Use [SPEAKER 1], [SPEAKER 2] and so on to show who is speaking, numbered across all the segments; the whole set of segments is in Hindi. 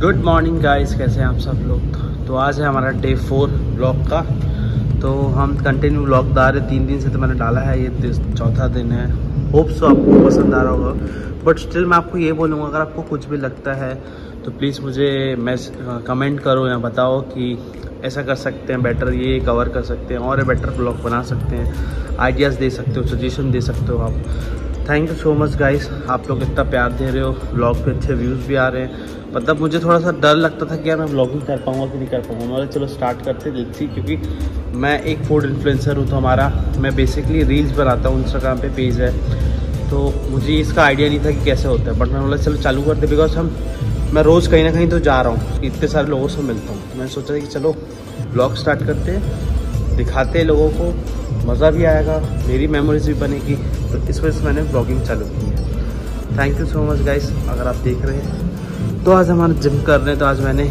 [SPEAKER 1] गुड मॉर्निंग गाइस कैसे हैं आप सब लोग? तो आज है हमारा डे फोर ब्लॉग का। तो हम कंटिन्यू ब्लॉग डाल रहे तीन दिन से तो मैंने डाला है, ये चौथा दिन है। होप सो आपको पसंद आ रहा होगा। बट स्टिल मैं आपको ये बोलूँगा, अगर आपको कुछ भी लगता है तो प्लीज़ मुझे मैस कमेंट करो या बताओ कि ऐसा कर सकते हैं बेटर ये कवर कर सकते हैं, और बेटर ब्लॉग बना सकते हैं। आइडियाज़ दे सकते हो सजेशन दे सकते हो आप। Thank you so much guys आप लोग इतना प्यार दे रहे हो। ब्लॉग पे अच्छे व्यूज़ भी आ रहे हैं। मतलब मुझे थोड़ा सा डर लगता था कि यार मैं ब्लॉगिंग कर पाऊँगा कि नहीं कर पाऊँगा। मैं चलो स्टार्ट करते, देखती क्योंकि मैं एक फ़ूड इन्फ्लुएंसर हूँ तो हमारा, मैं बेसिकली रील्स बनाता हूँ इंस्टाग्राम पे पेज है। तो मुझे इसका आइडिया नहीं था कि कैसे होता है। बट मैं बोला, चलो, चालू करते बिकॉज़ हम, मैं रोज़ कहीं ना कहीं तो जा रहा हूँ। इतने सारे लोगों से मिलता हूँ। तो मैंने सोचा कि चलो ब्लॉग स्टार्ट करते दिखाते लोगों को। मज़ा भी आएगा। मेरी मेमोरीज भी बनेगी। तो इस वजह से मैंने ब्लॉगिंग चालू की है। Thank you so much guys अगर आप देख रहे हैं। तो आज हमारा जिम कर रहे हैं तो आज मैंने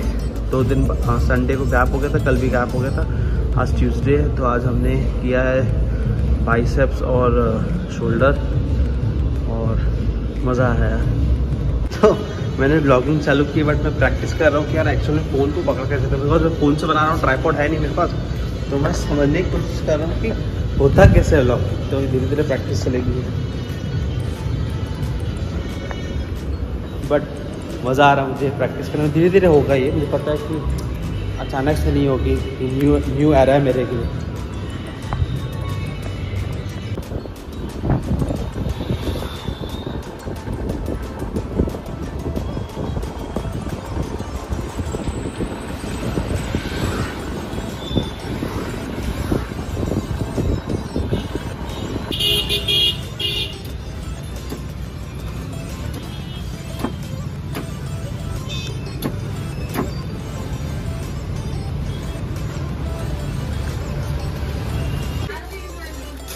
[SPEAKER 1] दो दिन संडे को गैप हो गया था, कल भी गैप हो गया था। आज ट्यूसडे है तो आज हमने किया है बाइसेप्स और शोल्डर और मज़ा आया। तो मैंने ब्लॉगिंग चालू की बट मैं प्रैक्टिस कर रहा हूँ कि यार एक्चुअली फ़ोन को पकड़ कैसे था बिकॉज़ मैं फ़ोन से बना रहा हूँ ट्राईपॉड है नहीं मेरे पास। तो मैं समझने की कोशिश कर रहा हूँ कि होता कैसे है ब्लॉग तो धीरे धीरे प्रैक्टिस चलेगी। बट मज़ा आ रहा मुझे प्रैक्टिस करने में। धीरे धीरे होगा ये। मुझे पता है कि अचानक से नहीं होगी। न्यू न्यू एरा है मेरे लिए।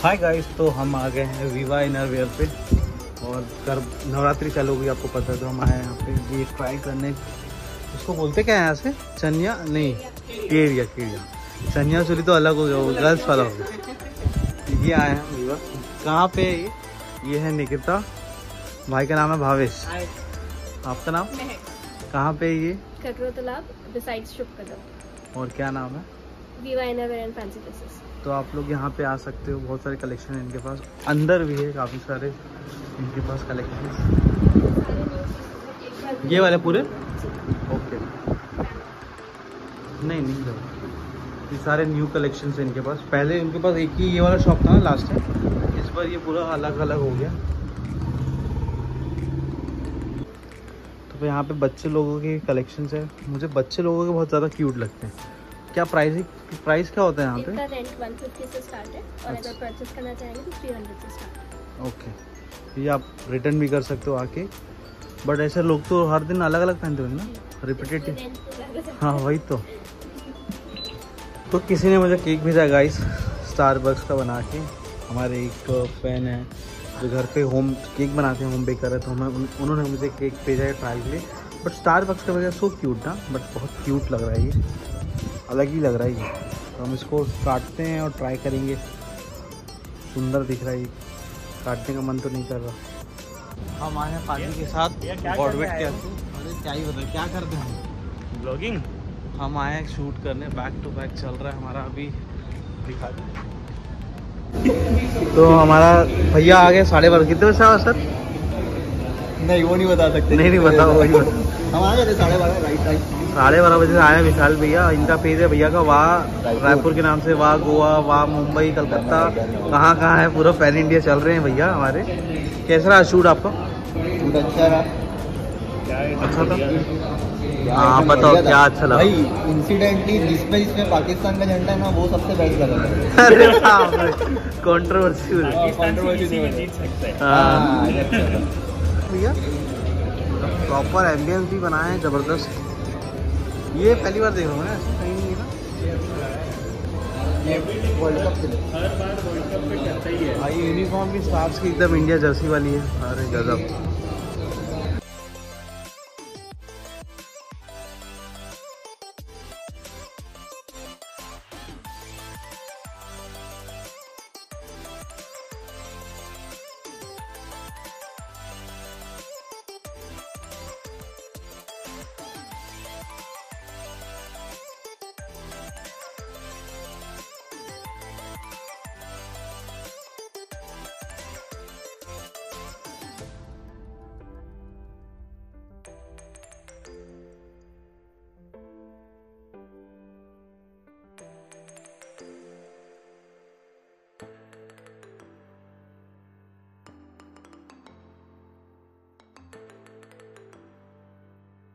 [SPEAKER 1] हाय गाइस तो हम आ गए हैं वीवा इनर वेयर पे। और कर नवरात्रि चालू हुई आपको पता है तो हम आए हैं यहाँ पे ये ट्राई करने। उसको बोलते क्या है यहाँ से? चनिया नहीं केड़िया केड़िया चनिया चोरी तो अलग हो गया वो गर्ल्स वाला हो गया। ये आए हैं वीवा कहाँ पे है ये? है निकिता। भाई का नाम है भावेश। आपका नाम? कहाँ पे ये?
[SPEAKER 2] कटरो तालाब
[SPEAKER 1] और क्या नाम है?
[SPEAKER 2] Viva inner wear and fancy dresses
[SPEAKER 1] तो आप लोग यहाँ पे आ सकते हो, बहुत सारे कलेक्शन है इनके पास। अंदर भी है काफ़ी सारे इनके पास कलेक्शन ये वाले पूरे? ओके। नहीं नहीं ये सारे न्यू कलेक्शन है इनके पास। पहले इनके पास एक ही ये वाला शॉप था ना लास्ट टाइम इस बार ये पूरा अलग अलग हो गया। तो यहाँ पे बच्चे लोगों के कलेक्शन है। मुझे बच्चे लोगों के बहुत ज़्यादा क्यूट लगते हैं। क्या प्राइस प्राइस क्या होता है यहाँ पे?
[SPEAKER 2] रेंट 150 से स्टार्ट है और अगर परचेस अच्छा। करना चाहेंगे तो 300 से स्टार्ट
[SPEAKER 1] ओके ये आप रिटर्न भी कर सकते हो आके। बट ऐसे लोग तो हर दिन अलग अलग पहनते होंगे ना? रिपीटेटिव हाँ वही तो। तो किसी ने मुझे केक भेजा गाइस स्टार बक्स का बना के। हमारे एक फ़ैन है जो घर पे होम केक बनाते हैं होम बेकर है तो हमें उन्होंने मुझे केक भेजा है ट्राई के लिए। बट स्टार बक्स का वजह सो क्यूट ना बट बहुत क्यूट लग रहा है ये। अलग ही लग रहा है ये। तो हम इसको काटते हैं और ट्राई करेंगे। सुंदर दिख रहा है ये। काटने का मन तो नहीं कर रहा। हम आए हैं पानी के साथ। बॉडवेट के अरे क्या ही बता क्या करते हैं
[SPEAKER 3] ब्लॉगिंग
[SPEAKER 1] हम आए हैं शूट करने। बैक टू बैक चल रहा है हमारा अभी। दिखा दें। तो हमारा भैया आ गए साढ़े बारह। कितने बजे सर?
[SPEAKER 3] नहीं वो नहीं बता सकते।
[SPEAKER 1] नहीं नहीं बताओ वही बता।
[SPEAKER 3] हम आ गए थे साढ़े बारह राइट राइट
[SPEAKER 1] साढ़े बारह बजे से आए विशाल भैया। इनका पेज है भैया का वाह रायपुर। के नाम से वाह गोवा वाह मुंबई कलकत्ता। कहाँ कहाँ है? पूरा पैन इंडिया चल रहे हैं भैया हमारे। कैसा रहा शूट आपका?
[SPEAKER 3] अच्छा रहा।
[SPEAKER 1] अच्छा था? हाँ बताओ क्या अच्छा लगा?
[SPEAKER 3] भाई इंसिडेंटली जिसमें जिसमें पाकिस्तान का झंडा है ना वो सबसे बेस्ट लगा अरे
[SPEAKER 1] कंट्रोवर्सी हाँ। भैया? प्रॉपर एम्बियंस भी बनाए हैं ज़बरदस्त। ये पहली बार देख रहा हूँ ना।
[SPEAKER 3] वर्ल्ड कप हर बार वर्ल्ड कप पे करता ही है
[SPEAKER 1] भाई यूनिफॉर्म भी स्टार्स की, एकदम इंडिया जर्सी वाली है। अरे गजब।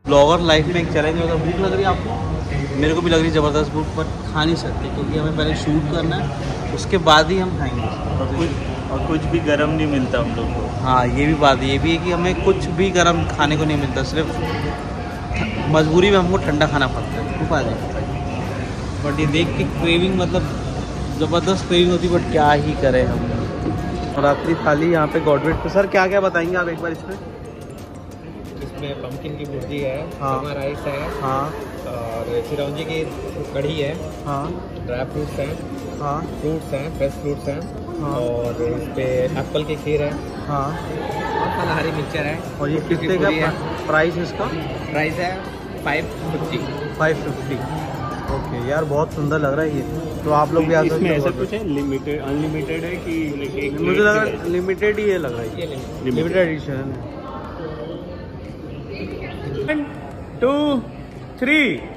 [SPEAKER 1] ब्लॉगर लाइफ में एक चैलेंज होता है भूख लग रही है आपको? मेरे को भी लग रही है ज़बरदस्त भूख बट खा नहीं सकते क्योंकि हमें पहले शूट करना है उसके बाद ही हम खाएँगे।
[SPEAKER 4] और कुछ और कुछ भी गर्म नहीं मिलता हम लोग को।
[SPEAKER 1] हाँ ये भी बात ये भी है कि हमें कुछ भी गर्म खाने को नहीं मिलता सिर्फ़ मजबूरी में हमको ठंडा खाना पड़ता है खूब आ बट ये देख के क्रेविंग मतलब ज़बरदस्त क्रेविंग होती बट क्या ही करें हम। और आखिरी थाली यहाँ पे गॉडवेट पे। सर क्या क्या बताएँगे आप एक बार इसमें?
[SPEAKER 3] इसमें पम्पकिन की भुर्जी है
[SPEAKER 1] हाँ।
[SPEAKER 3] राइस है
[SPEAKER 1] हाँ।
[SPEAKER 3] और चिरौंजी की कढ़ी है
[SPEAKER 1] हाँ।
[SPEAKER 3] ड्राई फ्रूट्स हैं
[SPEAKER 1] हाँ।
[SPEAKER 3] फ्रूट्स हैं फ्रेश फ्रूट्स हैं
[SPEAKER 1] हाँ।
[SPEAKER 3] और इस पर एप्पल की खीर है
[SPEAKER 1] हाँ।
[SPEAKER 3] और फलहारी मिक्सचर है
[SPEAKER 1] और ये कितने का
[SPEAKER 3] है।
[SPEAKER 1] प्राइस इसका?
[SPEAKER 3] प्राइस है five fifty
[SPEAKER 1] five fifty okay यार बहुत सुंदर लग रहा है ये। तो आप लोग भी आ सकते
[SPEAKER 4] इसमें
[SPEAKER 1] हो
[SPEAKER 4] ऐसा कुछ है? लिमिटेड अनलिमिटेड है कि
[SPEAKER 1] मुझे लग रहा है लिमिटेड ही ये लग रहा है. लिमिटेड एडिशन है।
[SPEAKER 4] One, two, three.